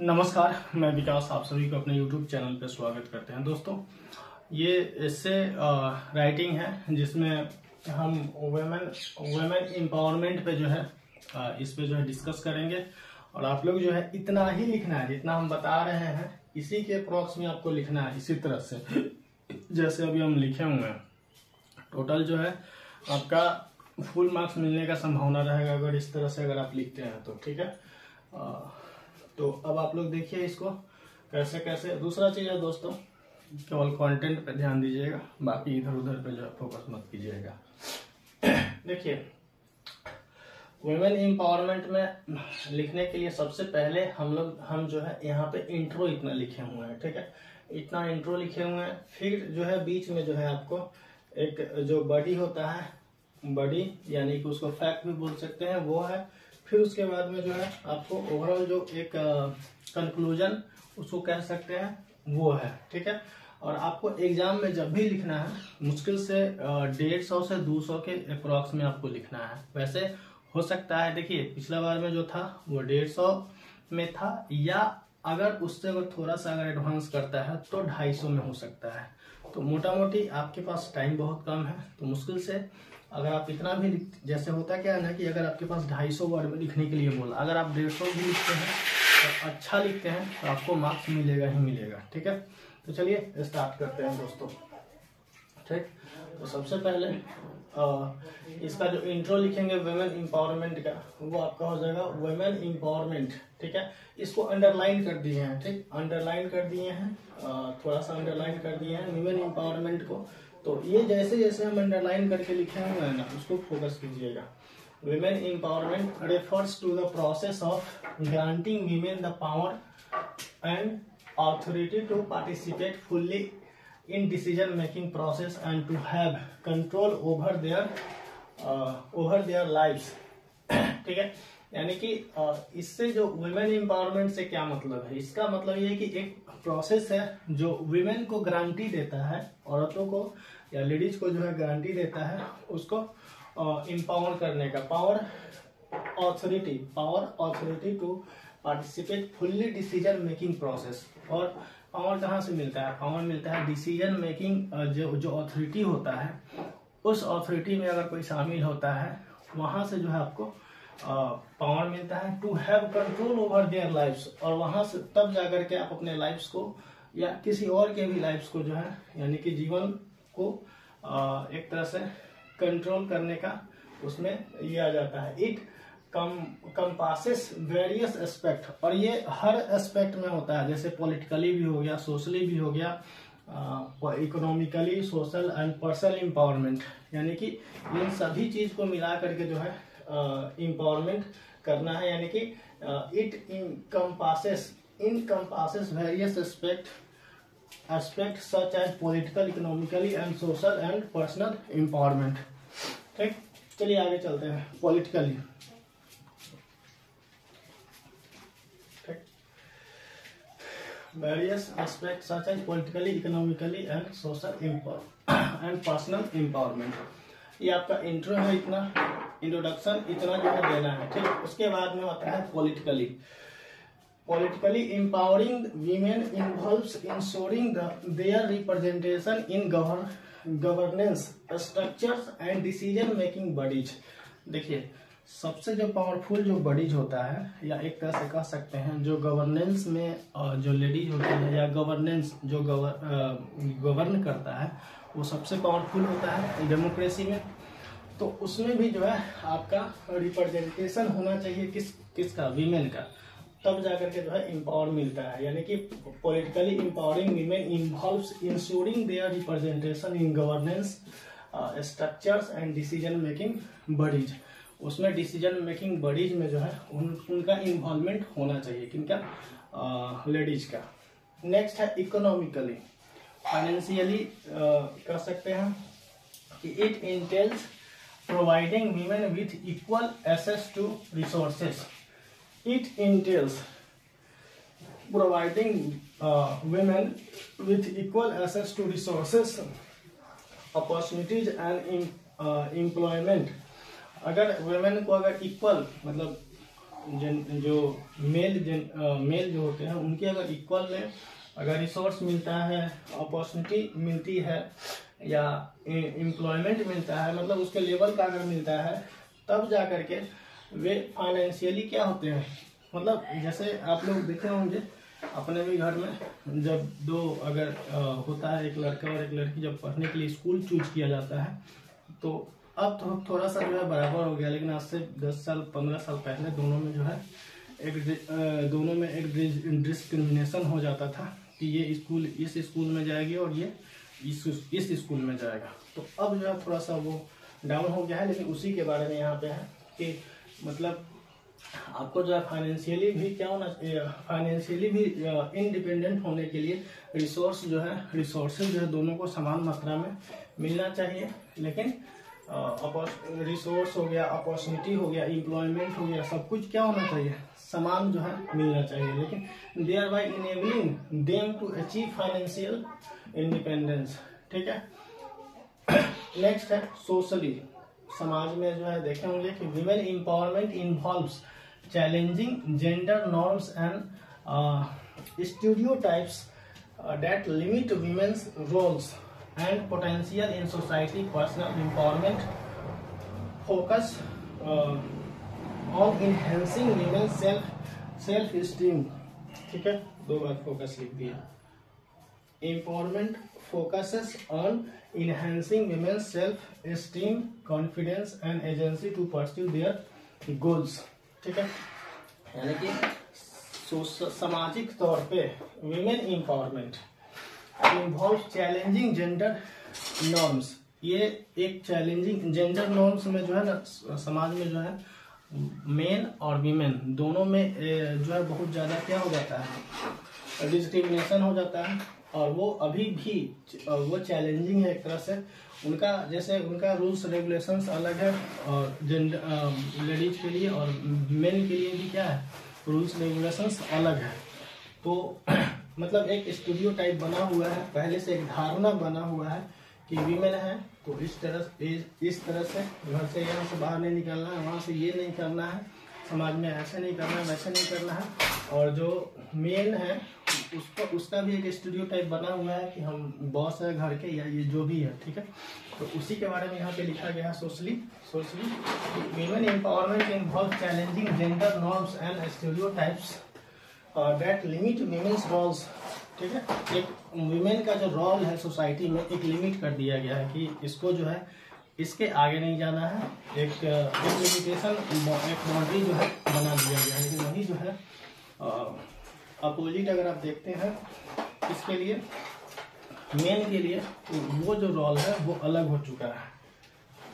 नमस्कार मैं विकास आप सभी को अपने YouTube चैनल पर स्वागत करते हैं। दोस्तों ये इससे राइटिंग है जिसमें हम वुमेन वुमेन एम्पावरमेंट पे जो है आ, इस पे जो है डिस्कस करेंगे। और आप लोग जो है इतना ही लिखना है जितना हम बता रहे हैं इसी के अप्रॉक्स में आपको लिखना है इसी तरह से। जैसे अभी हम लिखे हुए हैं। टोटल जो है आपका फुल मार्क्स मिलने का संभावना रहेगा अगर इस तरह से अगर आप लिखते हैं तो ठीक है? आ, तो अब आप लोग देखिए इसको कैसे कैसे। दूसरा चीज़ है दोस्तों, केवल कंटेंट पे ध्यान दीजिएगा, बाकी इधर उधर पे जो फोकस मत कीजिएगा। देखिए वुमेन एम्पावरमेंट में लिखने के लिए सबसे पहले हम लोग, हम जो है यहाँ पे इंट्रो इतना लिखे हुए हैं, ठीक है? इतना इंट्रो लिखे हुए हैं, फिर जो है बीच में जो है आपको एक जो बॉडी होता है बॉडी यानी कि उसको फैक्ट भी बोल सकते हैं, वो है फिर उसके बाद में जो है, आपको ओवरऑल जो एक कंक्लूजन उसको कह सकते हैं, वो है, ठीक है? और आपको एग्ज़ाम में जब भी लिखना है, मुश्किल से डेढ़ सौ से दो सौ के अप्रॉक्स में आपको लिखना है। वैसे हो सकता है, देखिए, पिछला बार में जो था, वो डेढ़ सौ में था, या अगर उससे अगर थोड़ा सा अगर एडवांस करता है तो ढाई सौ में हो सकता है। तो मोटा मोटी आपके पास टाइम बहुत कम है तो मुश्किल से अगर आप इतना भी जैसे होता क्या है ना कि अगर आपके पास ढाई सौ वर्ड में लिखने के लिए बोला अगर आप डेढ़ सौ भी लिखते हैं तो अच्छा लिखते हैं तो आपको मार्क्स मिलेगा ही मिलेगा ठीक है? तो चलिए स्टार्ट करते हैं दोस्तों ठीक? तो सबसे पहले आ, इसका जो इंट्रो लिखेंगे वेमेन एम्पावरमेंट का वो आपका हो जाएगा वेमेन एम्पावरमेंट ठीक है? इसको अंडरलाइन कर दिए हैं ठीक? अंडरलाइन कर दिए हैं थोड़ा सा अंडरलाइन कर दिए हैं वुमेन एम्पावरमेंट को। तो ये जैसे जैसे हम अंडरलाइन करके लिखे हुए हैं ना, उसको फोकस कीजिएगा। Women empowerment refers to the process of granting women the power and authority to participate fully in decision making process and to have control over their over their life ठीक है? यानी कि इससे जो वुमेन एम्पावरमेंट से क्या मतलब है? इसका मतलब ये कि एक प्रोसेस है जो वुमेन को गारंटी देता है, औरतों को या लेडीज़ को जो है गारंटी देता है, उसको इम्पावर करने का power authority power authority to participate fully decision making process और पावर कहाँ से मिलता है? पावर मिलता है डिसीज़न मेकिंग जो जो ऑथोरिटी होता है, उस अथॉरिटी में अगर कोई शामिल होता है, वहाँ से जो है आपको पावर मिलता है to have control over their lifes और वहाँ से तब जाकर के आप अपने लाइफ्स को, या किसी और के भी लाइफ्स को जो है, यानी कि जीवन को एक तरह से कंट्रोल करने का उसमें ये आ जाता है। It come compasses various aspect और ये हर एस्पेक्ट में होता है, जैसे पॉलिटिकली भी हो गया सोशली भी हो गया economically social and personal empowerment यानी कि इन सभी चीज़ को मिला करके जो है इम्पावरमेंट करना है, यानी कि it encompasses encompasses various aspect aspect such as political economically and social and personal empowerment ठीक? चलिए आगे चलते हैं politically various aspect such as politically economically and social and personal empowerment ये आपका इंट्रो है इतना इंट्रोडक्शन इतना जो है देना है, ठीक? उसके बाद में आता है politically politically empowering women involve ensuring their representation in govern governance structure and decision making bodies देखिए, सबसे जो पावरफुल जो बॉडीज होता है, या एक तरह से कह सकते हैं, जो गवर्नेंस में जो लेडीज़ होती है, या गवर्नेंस जो गवर्न करता है वो सबसे पावरफुल होता है डेमोक्रेसी में। तो उसमें भी जो है आपका रिप्रेजेंटेशन होना चाहिए किस किसका? वीमेन का। तब जाकर के जो है इम्पावर मिलता है। यानी कि politically empowering women involve ensuring their representation in governance structures and decision making bodies उसमें डिसीज़न मेकिंग बडीज में जो है उन, उनका इन्वॉल्वमेंट होना चाहिए। किनका लेडीज़ का। नेक्स्ट है इकोनॉमिकली फाइनेंशियली uh, कह सकते हैं कि it entails providing women with equal access to resources it entails providing women with equal access to resources opportunities and employment अगर वेमेन को अगर इक्वल मतलब जन, जो मेल जन मेल जो होते हैं, उनके अगर इक्वल में अगर रिसोर्स मिलता है अपॉर्चुनिटी मिलती है या एम्प्लॉयमेंट मिलता है मतलब उसके लेवल का अगर मिलता है तब जा करके वे फाइनेंशियली क्या होते हैं? मतलब जैसे आप लोग देखे होंगे अपने भी घर में जब दो अगर आ, होता है एक लड़का और एक लड़की जब पढ़ने के लिए स्कूल चूज़ किया जाता है तो अब तो थोड़ा सा जो है बराबर हो गया लेकिन आज से दस साल पंद्रह साल पहले दोनों में जो है एक दोनों में एक डिस्क्रिमिनेशन हो जाता था। कि ये स्कूल, इस स्कूल में जाएगी और ये इस इस स्कूल में जाएगा। तो अब जो है थोड़ा सा वो डाउन हो गया है, लेकिन उसी के बारे में यहाँ पे है कि मतलब आपको जो है फाइनेंशियली भी क्या होना फाइनेंशियली भी इंडिपेंडेंट होने के लिए रिसोर्स जो है रिसोर्सेज जो है दोनों को समान मात्रा में मिलना चाहिए। लेकिन रिसोर्स हो गया अपॉर्चुनिटी हो गया एम्प्लॉयमेंट हो गया, सब कुछ क्या होना चाहिए? समान जो है मिलना चाहिए, लेकिन they are by enabling them to achieve financial independence ठीक है? नेक्स्ट है सोशली समाज में जो है देखे होंगे कि women empowerment involve challenging gender norms and stereotypes that limit women's roles and potential in society personal empowerment focus on enhancing women self self esteem ठीक है? दो बार फोकस लिख दिया। Empowerment focus on enhancing women self esteem confidence and agency to pursue their goals ठीक है? यानी कि सामाजिक तौर पे women empowerment involve challenging gender norms ये एक चैलेंजिंग जेंडर नॉर्म्स में जो है ना, समाज में जो है मेन और वीमेन दोनों में जो है बहुत ज़्यादा क्या हो जाता है? डिस्क्रिमिनेशन हो जाता है और वो अभी भी, वो चैलेंजिंग है एक तरह से। उनका, जैसे उनका रूल्स रेगुलेशंस अलग है और जेंडर लेडीज़ के लिए और मेन के लिए भी क्या है? रूल्स रेगुलेशंस अलग है। तो मतलब एक स्टूडियो टाइप बना हुआ है। पहले से एक धारणा बना हुआ है कि वीमेन है तो इस तरह इस तरह से घर से यहाँ से बाहर नहीं निकलना है, वहाँ से ये नहीं करना है। समाज में ऐसे नहीं करना है, वैसे नहीं करना है। और जो मेन है, उसका उसका भी एक स्टूडियो टाइप बना हुआ है कि हम बॉस है घर के या ये जो भी है, ठीक है? तो उसी के बारे में यहाँ पे लिखा गया है socially socially women empowerment involve challenging gender norms and stereotypes that limit women's roles ठीक है? एक वीमेन का जो रोल है सोसाइटी में, एक लिमिट कर दिया गया है कि इसको जो है, इसके आगे नहीं जाना है। एक एक लिमिटेशन एक बाउंड्री जो है बना दिया गया है। वही जो है अपोजिट अगर आप देखते हैं, इसके लिए मेन के लिए तो वो जो रोल है, वो अलग हो चुका है।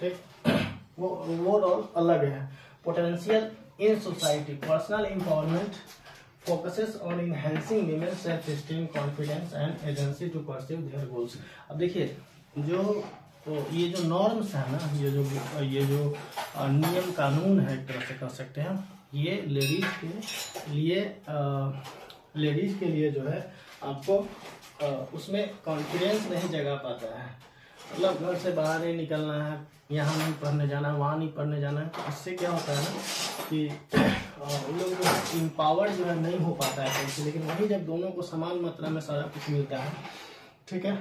ठीक? वो वो रोल अलग है। Potential in society personal empowerment focuses on enhancing women self esteem confidence and agency to pursue their goals अब देखिए जो तो ये जो नॉर्म्स है ना ये जो ये जो नियम कानून है एक तरह से कह सकते हैं ये लेडीज़ के लिए लेडीज़ के लिए जो है आपको आ, उसमें कॉन्फिडेंस नहीं जगा पाता है। मतलब घर से बाहर नहीं निकलना है, यहाँ नहीं पढ़ने जाना है, वहाँ नहीं पढ़ने जाना है इससे क्या होता है ना कि उन लोग जो इम्पावर्ड जो है नहीं हो पाता है लेकिन वही जब दोनों को समान मात्रा में सारा कुछ मिलता है, ठीक है,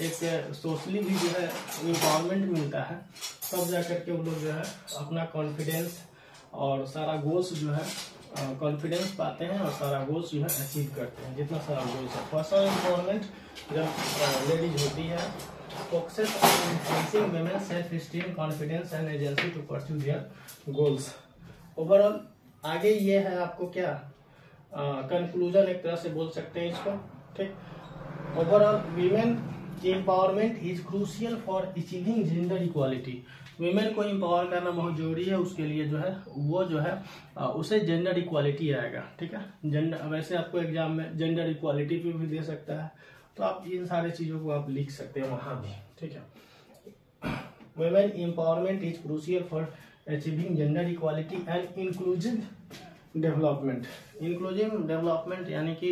एक सोशली भी जो है इम्पावरमेंट मिलता है, तब जा करके वो लोग जो है अपना कॉन्फिडेंस और सारा गोल्स जो है कॉन्फिडेंस पाते हैं और सारा गोल्स जो है अचीव करते हैं, जितना सारा गोल्स है। पर्सनल इम्पावरमेंट जब लेडीज़ होती है focuses on enhancing women's self esteem confidence and agency to pursue their goals. Overall आगे ये है आपको क्या कंक्लूजन एक तरह से बोल सकते हैं इसको, ठीक? Overall women empowerment is crucial for achieving gender equality women को एम्पावर करना बहुत ज़रूरी है, उसके लिए जो है, वो जो है उसे जेंडर इक्वालिटी आएगा, ठीक है? जेंडर वैसे आपको एग्ज़ाम में जेंडर इक्वालिटी भी दे सकता है। तो आप इन सारे चीज़ों को आप लिख सकते हैं वहाँ भी ठीक है? Women empowerment is crucial for achieving gender equality and inclusive development inclusive development यानी कि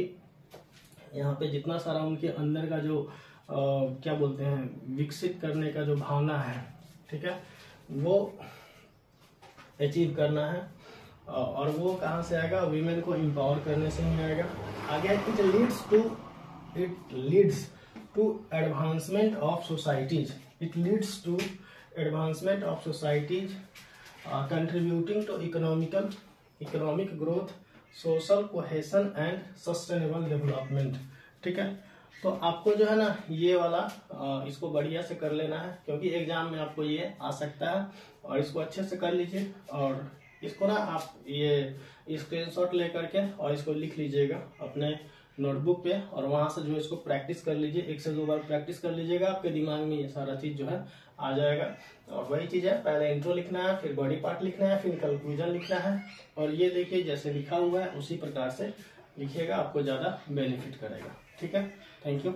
यहाँ पे जितना सारा उनके अंदर का जो आ, क्या बोलते हैं विकसित करने का जो भावना है ठीक है? वो अचीव करना है और वो कहाँ से आएगा? वीमेन को एम्पावर करने से ही आएगा। आगे it leads to it leads to advancement of societies it leads to advancement of societies contributing to economical economic growth social cohesion and sustainable development ठीक है? तो आपको जो है ना ये वाला आ, इसको बढ़िया से कर लेना है क्योंकि एग्ज़ाम में आपको ये आ सकता है और इसको अच्छे से कर लीजिए और इसको ना आप ये स्क्रीनशॉट लेकर के और इसको लिख लीजिएगा अपने नोटबुक पे और वहाँ से जो है इसको प्रैक्टिस कर लीजिए। एक से दो बार प्रैक्टिस कर लीजिएगा, आपके दिमाग में ये सारा चीज़ जो है आ जाएगा। और वही चीज़ है, पहले इंट्रो लिखना है, फिर बॉडी पार्ट लिखना है, फिर कंक्लूजन लिखना है। और ये देखिए, जैसे लिखा हुआ है, उसी प्रकार से लिखिएगा, आपको ज़्यादा बेनिफिट करेगा। ठीक है? Thank you